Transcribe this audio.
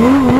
Ooh.